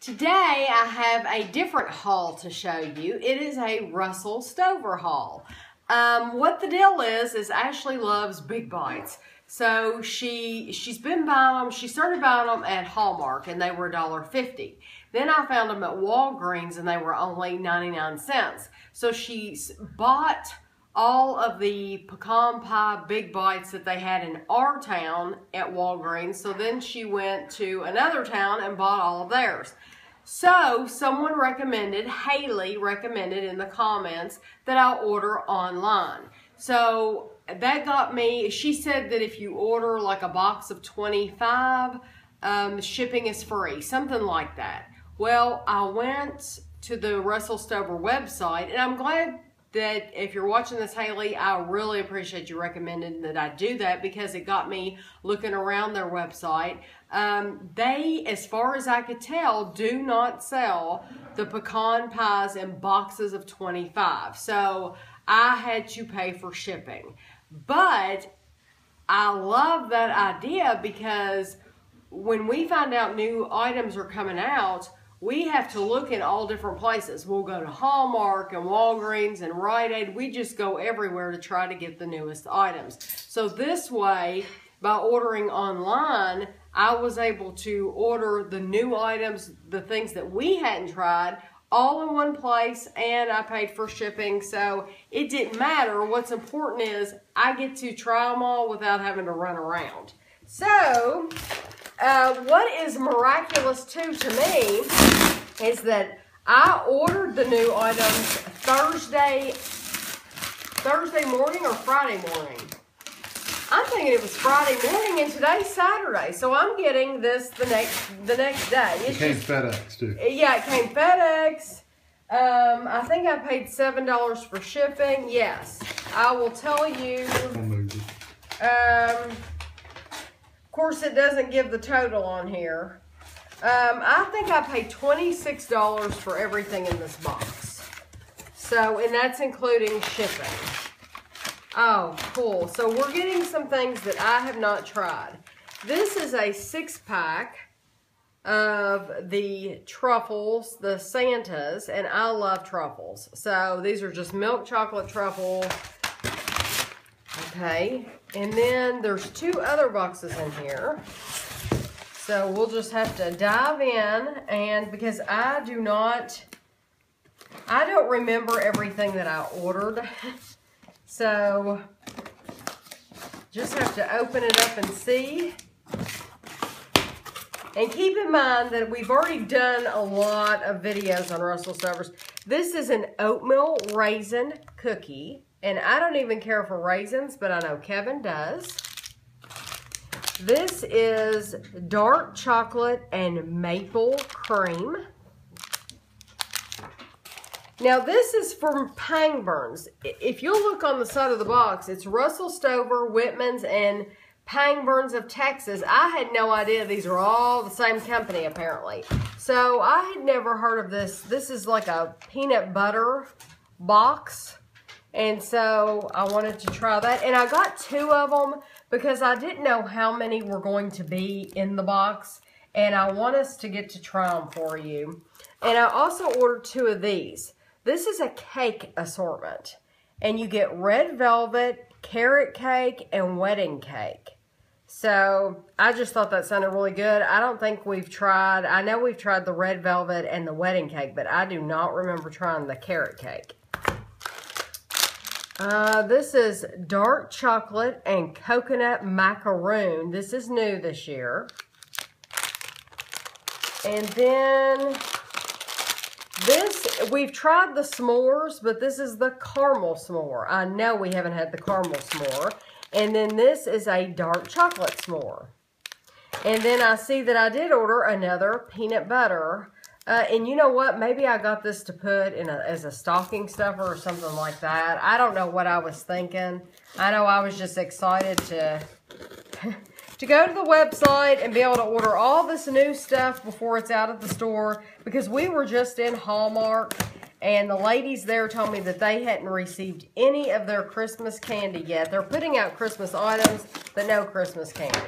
Today I have a different haul to show you. It is a Russell Stover haul. Um, what the deal is, is Ashley loves Big Bites. So she, she's been buying them, she started buying them at Hallmark and they were $1.50. Then I found them at Walgreens and they were only 99 cents. So she bought all of the pecan pie big bites that they had in our town at Walgreens. So then she went to another town and bought all of theirs. So someone recommended, Haley recommended in the comments that I order online. So that got me, she said that if you order like a box of 25, um, shipping is free, something like that. Well, I went to the Russell Stover website and I'm glad that if you're watching this, Haley, I really appreciate you recommending that I do that because it got me looking around their website. Um, they, as far as I could tell, do not sell the pecan pies in boxes of 25. So I had to pay for shipping. But I love that idea because when we find out new items are coming out, we have to look in all different places. We'll go to Hallmark and Walgreens and Rite Aid. We just go everywhere to try to get the newest items. So this way, by ordering online, I was able to order the new items, the things that we hadn't tried, all in one place and I paid for shipping so it didn't matter. What's important is I get to try them all without having to run around. So uh, what is miraculous too to me is that I ordered the new items Thursday, Thursday morning or Friday morning. I'm thinking it was Friday morning and today's Saturday, so I'm getting this the next the next day. It's it came just, FedEx too. Yeah, it came FedEx. Um, I think I paid seven dollars for shipping. Yes, I will tell you. Um, course, it doesn't give the total on here. Um, I think I paid $26 for everything in this box. So, and that's including shipping. Oh, cool. So we're getting some things that I have not tried. This is a six pack of the truffles, the Santas, and I love truffles. So these are just milk chocolate truffles. Okay, and then there's two other boxes in here. So we'll just have to dive in and because I do not, I don't remember everything that I ordered. So just have to open it up and see. And keep in mind that we've already done a lot of videos on Russell Stovers. This is an oatmeal raisin cookie. And I don't even care for raisins, but I know Kevin does. This is dark chocolate and maple cream. Now this is from Pangburn's. If you look on the side of the box, it's Russell Stover, Whitman's, and Pangburn's of Texas. I had no idea these are all the same company apparently. So I had never heard of this. This is like a peanut butter box. And so I wanted to try that. And I got two of them because I didn't know how many were going to be in the box. And I want us to get to try them for you. And I also ordered two of these. This is a cake assortment. And you get red velvet, carrot cake, and wedding cake. So I just thought that sounded really good. I don't think we've tried, I know we've tried the red velvet and the wedding cake, but I do not remember trying the carrot cake. Uh, this is dark chocolate and coconut macaroon. This is new this year. And then this, we've tried the s'mores, but this is the caramel s'more. I know we haven't had the caramel s'more. And then this is a dark chocolate s'more. And then I see that I did order another peanut butter uh, and you know what? Maybe I got this to put in a, as a stocking stuffer or something like that. I don't know what I was thinking. I know I was just excited to to go to the website and be able to order all this new stuff before it's out of the store because we were just in Hallmark and the ladies there told me that they hadn't received any of their Christmas candy yet. They're putting out Christmas items, but no Christmas candy.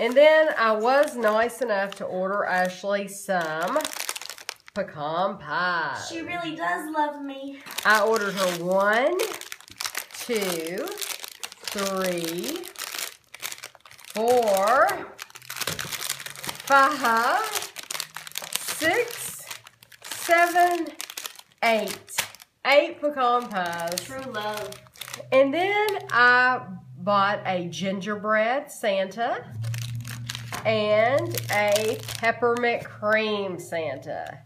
And then I was nice enough to order Ashley some pecan pie. She really does love me. I ordered her one, two, three, four, five, six, seven, eight. Eight pecan pies. True love. And then I bought a gingerbread Santa and a peppermint cream Santa.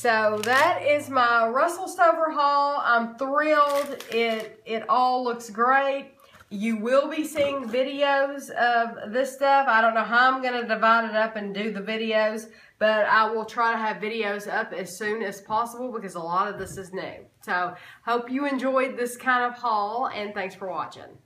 So that is my Russell Stover haul. I'm thrilled. It it all looks great. You will be seeing videos of this stuff. I don't know how I'm going to divide it up and do the videos, but I will try to have videos up as soon as possible because a lot of this is new. So hope you enjoyed this kind of haul and thanks for watching.